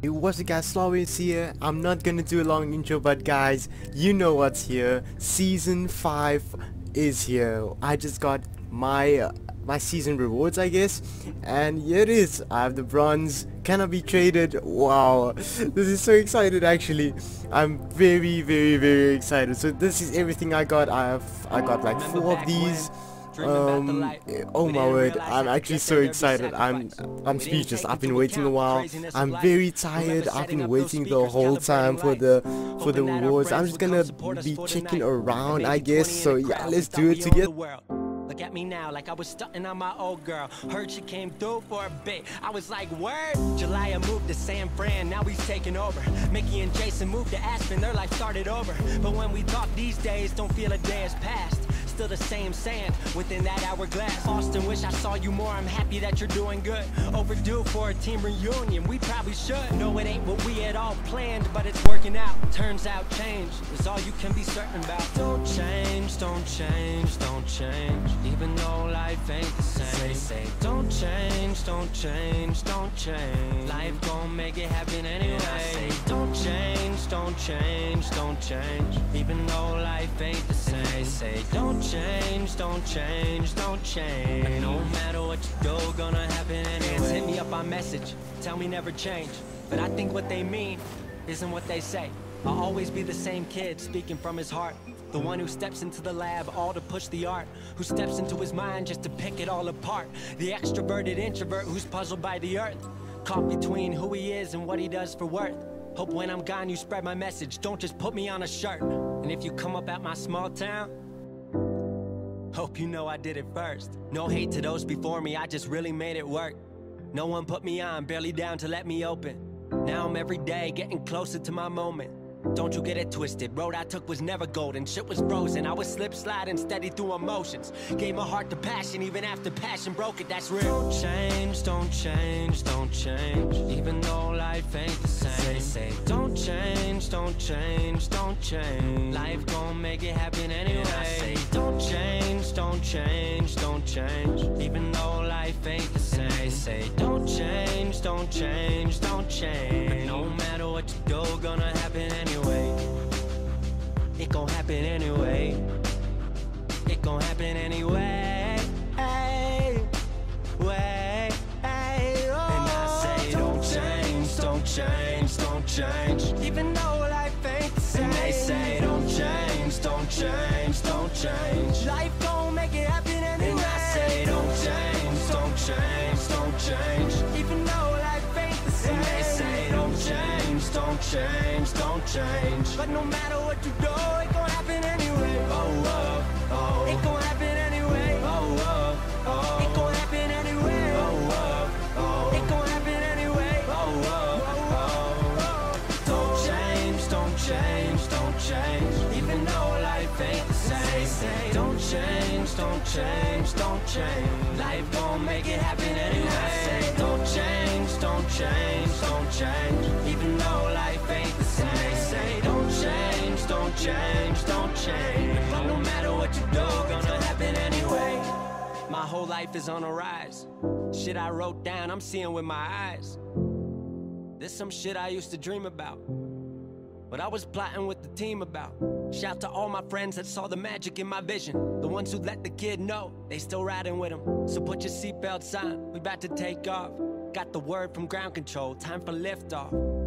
It was a guys Slowis here. I'm not gonna do a long intro but guys, you know what's here. Season 5 is here. I just got my uh, my season rewards I guess and here it is. I have the bronze. Cannot be traded. Wow. This is so excited actually. I'm very very very excited. So this is everything I got. I have I got like four of these. Um, oh my word, I'm actually so excited. I'm I'm speechless. I've been waiting a while. I'm very tired. I've been waiting the whole time for the for the rewards. I'm just gonna be checking around, I guess. So yeah, let's do it together. Look at me now, like I was stunting on my old girl. Heard she came through for a bit. I was like, word. July moved to San Fran, now he's taking over. Mickey and Jason moved to Aspen, their life started over. But when we talk these days, don't feel a day has passed still the same sand within that hourglass. Austin, wish I saw you more. I'm happy that you're doing good. Overdue for a team reunion. We probably should. No, it ain't what we had all planned, but it's working out. Turns out change is all you can be certain about. Don't change, don't change, don't change. Even though life ain't the same. Say, say, don't change, don't change, don't change. Life gon' make it happen anyway. Say, don't change, don't change, don't change. Even though life ain't the same. Say, don't change, don't change, don't change. No mm. matter what you do, gonna happen anyway. Hit me up on message, tell me never change. But I think what they mean isn't what they say. I'll always be the same kid speaking from his heart. The one who steps into the lab all to push the art. Who steps into his mind just to pick it all apart. The extroverted introvert who's puzzled by the earth. Caught between who he is and what he does for worth. Hope when I'm gone you spread my message. Don't just put me on a shirt. And if you come up at my small town, Hope you know I did it first. No hate to those before me, I just really made it work. No one put me on, barely down to let me open. Now I'm every day getting closer to my moment. Don't you get it twisted, road I took was never golden. Shit was frozen, I was slip sliding steady through emotions. Gave my heart to passion, even after passion broke it, that's real. Don't change, don't change, don't change. Even though life ain't the same. Say, say, don't change, don't change, don't change. Life gon' make it happen anyway. say, Don't change, don't change, don't change. Even though life ain't the same. Say, don't change, don't change, don't change But no matter change, don't change, don't. Even though life ain't the same. And they say, don't change, don't change, don't change. Life gon' make it happen anyway. And I say, don't change, don't change, don't change. Even though life ain't the same. And they say, don't change, don't change, don't change. But no matter what you do, Say, don't change, don't change, don't change. Life gon' make it happen anyway. I Say, don't change, don't change, don't change. Even though life ain't the same. Say, don't change, don't change, don't change. But no matter what you do, gonna happen anyway. My whole life is on a rise. Shit I wrote down, I'm seeing with my eyes. This some shit I used to dream about. What I was plotting with the team about. Shout to all my friends that saw the magic in my vision. The ones who let the kid know they still riding with him. So put your seatbelts on, we about to take off. Got the word from ground control, time for liftoff.